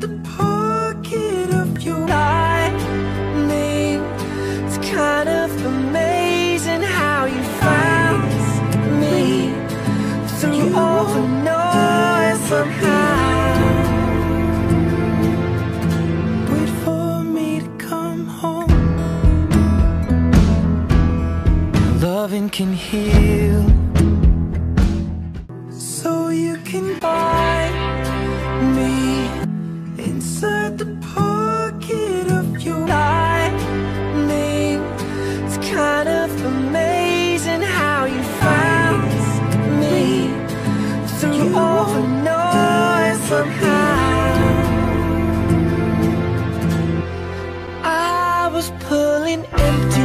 the pocket of your it's kind of amazing how you find me through all the noise somehow. Wait for me to come home. Loving can heal, so you can buy inside the pocket of your it's kind of amazing how you found me through all the noise somehow. I was pulling empty.